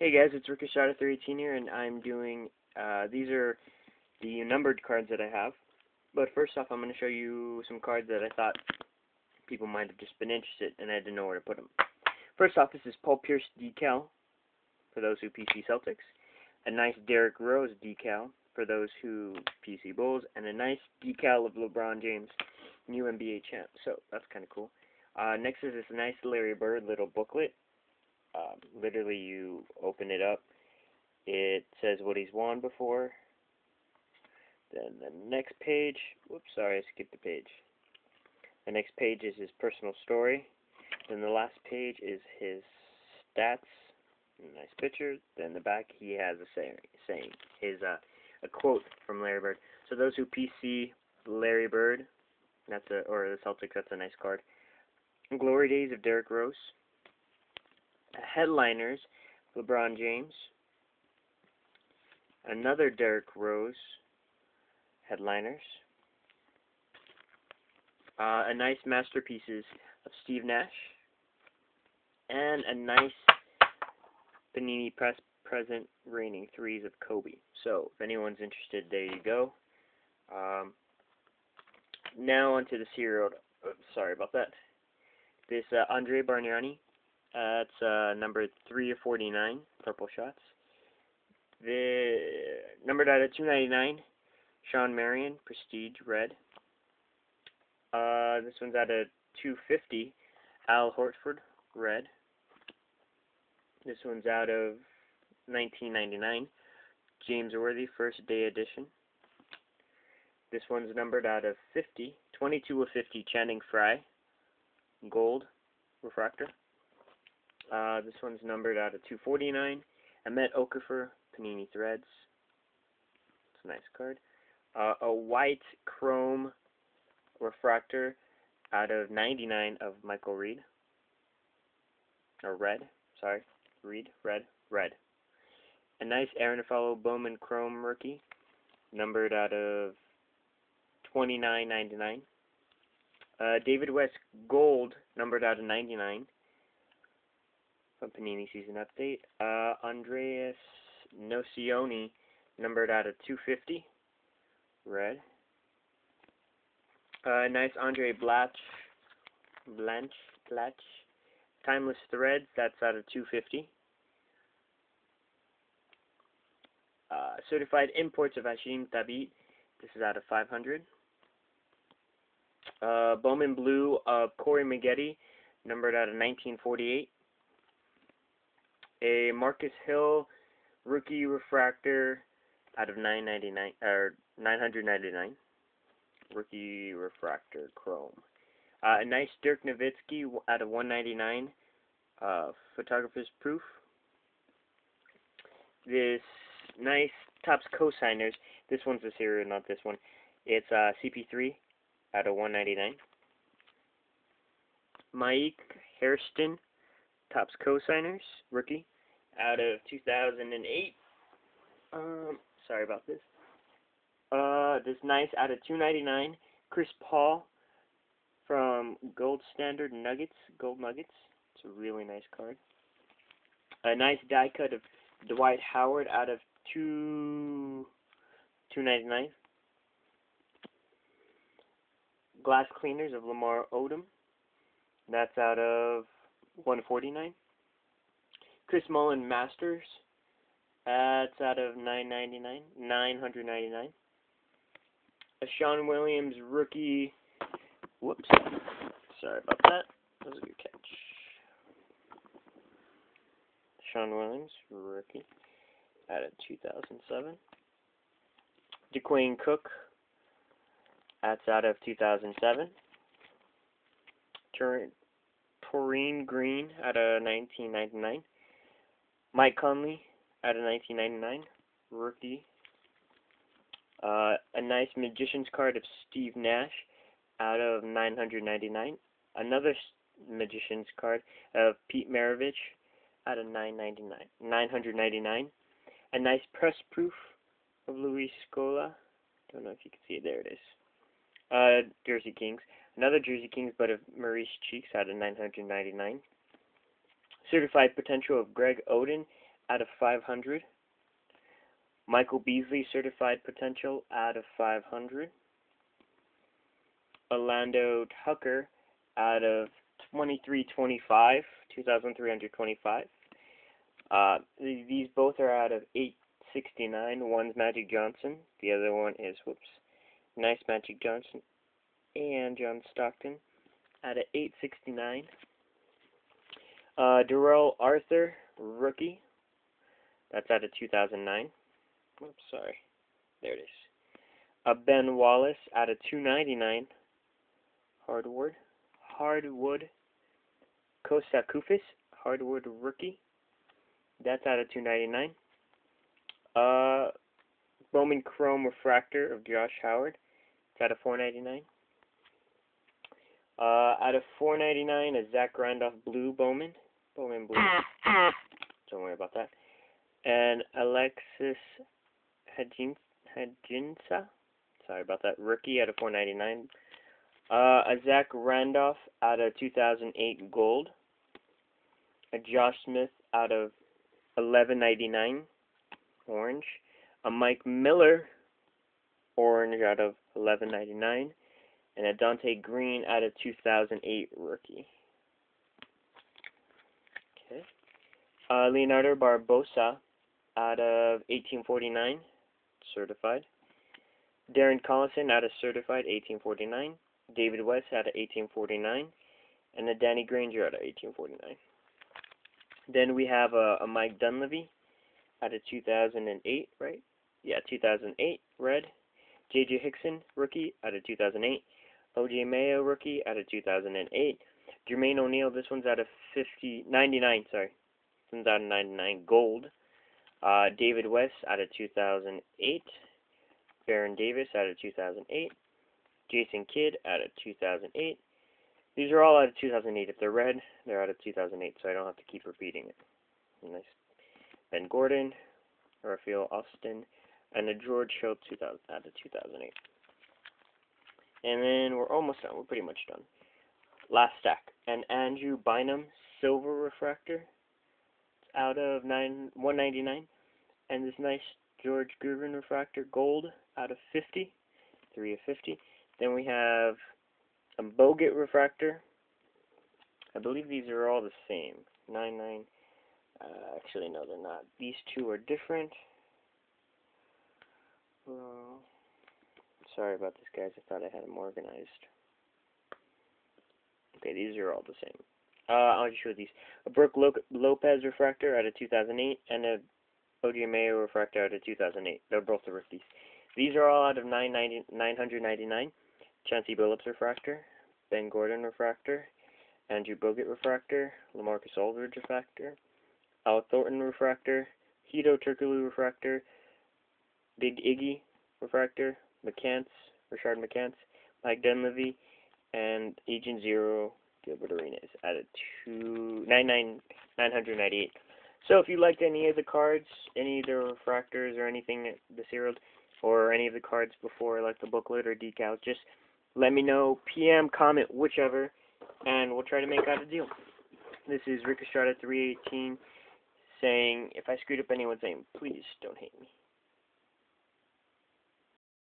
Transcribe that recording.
Hey guys, it's Rick Estrada 318 here, and I'm doing, uh, these are the numbered cards that I have. But first off, I'm going to show you some cards that I thought people might have just been interested, and I didn't know where to put them. First off, this is Paul Pierce decal, for those who PC Celtics. A nice Derrick Rose decal, for those who PC Bulls. And a nice decal of LeBron James, new NBA champ. So, that's kind of cool. Uh, next is this nice Larry Bird little booklet um, literally you open it up. It says what he's won before. Then the next page. Whoops sorry I skipped a page. The next page is his personal story. Then the last page is his stats. Nice picture. Then the back he has a say, saying his uh, a quote from Larry Bird. So those who PC Larry Bird that's a or the Celtics that's a nice card. Glory Days of Derrick Rose headliners, LeBron James. Another Derrick Rose, headliners. Uh, a nice masterpieces of Steve Nash. And a nice Panini Press present reigning threes of Kobe. So, if anyone's interested, there you go. Um, now onto the serial. Oops, sorry about that. This uh, Andre Bargnani that's uh, number 3 of 49, purple shots. The numbered out of 299, Shawn Marion, Prestige, red. Uh, this one's out of 250, Al Horford, red. This one's out of 1999, James Worthy, first day edition. This one's numbered out of 50, 22 of 50, Channing Frye, gold refractor. Uh, this one's numbered out of 249. Ahmet Okafor, Panini Threads. It's a nice card. Uh, a white chrome refractor out of 99 of Michael Reed. Or red, sorry. Reed, red, red. A nice Arron Afflalo Bowman Chrome rookie, numbered out of 29.99. Uh, David West Gold, numbered out of 99 from Panini Season Update. Uh, Andreas Nocioni, numbered out of 250, red. Uh, nice Andray Blatche, Blanche, Blatch, Timeless Threads, that's out of 250. Uh, certified imports of Hasheem Thabeet, this is out of 500. Uh, Bowman Blue of Corey Maggette, numbered out of 1948 a Marcus Hill rookie refractor out of 999 or 999 rookie refractor chrome. Uh, a nice Dirk Nowitzki out of 199 uh, photographer's proof. This nice Topps cosigners. This one's a serial, not this one. It's uh, CP3 out of 199. Mike Hairston Topps cosigners rookie out of 2008. Um, sorry about this. Uh, this nice out of 299. Chris Paul from Gold Standard Nuggets, Gold Nuggets. It's a really nice card. A nice die cut of Dwight Howard out of two 299. Glass cleaners of Lamar Odom. That's out of 149. Chris Mullin Masters. That's out of 999, 999. A Sean Williams rookie. Whoops. Sorry about that. That was a good catch. Sean Williams rookie. Out of 2007. Daequan Cook. That's out of 2007. Taurean Green out of 1999. Mike Conley out of 1999, rookie. Uh, a nice Magician's card of Steve Nash out of 999. Another Magician's card of Pete Maravich out of 999. 999. A nice press proof of Luis Scola. Don't know if you can see it. There it is. Uh, Jersey Kings. Another Jersey Kings, but of Maurice Cheeks out of 999. Certified Potential of Greg Oden out of 500. Michael Beasley Certified Potential out of 500. Orlando Tucker out of 2325, 2,325. Uh, these both are out of 869. One's Magic Johnson. The other one is, whoops, nice Magic Johnson and John Stockton at of 869. Uh, Darrell Arthur, rookie. That's out of 2009. Oops, sorry. There it is. Uh, ben Wallace out of 299. Hardwood. Hardwood. Kosta Koufos, hardwood rookie. That's out of 299. Uh, Bowman Chrome Refractor of Josh Howard. It's out of 499. Uh, out of 499, a Zach Randolph Blue Bowman. Bowman Blue. Don't worry about that. And Alexis Ajinça. Sorry about that. Rookie out of 499. Uh, a Zach Randolph out of 2008 Gold. A Josh Smith out of 1199 Orange. A Mike Miller Orange out of 1199. And a Donté Greene out of 2008 Rookie. Okay. Uh, Leonardo Barbosa out of 1849 Certified. Darren Collison out of Certified 1849. David West out of 1849, and a Danny Granger out of 1849. Then we have a, a Mike Dunleavy out of 2008, right? Yeah, 2008, red. J.J. Hickson, rookie, out of 2008. O.J. Mayo, rookie, out of 2008. Jermaine O'Neal, this one's out of 50, 99, sorry. This one's out of 99, gold. Uh, David West, out of 2008. Baron Davis, out of 2008. Jason Kidd out of 2008. These are all out of 2008. If they're red, they're out of 2008, so I don't have to keep repeating it. Nice. Ben Gordon, Raphael Austin, and a George Hill 2000, out of 2008. And then we're almost done. We're pretty much done. Last stack. An Andrew Bynum Silver Refractor. It's out of nine, 199. And this nice George Gervin Refractor Gold out of 50. 3 of 50. Then we have a Bogut refractor. I believe these are all the same. 9, 9. Uh, actually, no, they're not. These two are different. Uh, sorry about this, guys. I thought I had them organized. Okay, these are all the same. Uh, I'll just show these. A Brook Lopez refractor out of 2008 and a O.J. Refractor out of 2008. They're both the rookies. These are all out of 999. Chauncey Billups refractor, Ben Gordon refractor, Andrew Bogut refractor, Lamarcus Aldridge refractor, Al Thornton refractor, Hedo Turkoglu refractor, Big Iggy refractor, McCants, Rashad McCants, Mike Dunleavy, and Agent Zero Gilbert Arenas at a two nine nine nine hundred ninety eight. So if you liked any of the cards, any of the refractors or anything the serial or any of the cards before like the booklet or decal, just let me know, PM, comment, whichever, and we'll try to make out a deal. This is Rick Estrada 318 saying, if I screwed up anyone's name, please don't hate me.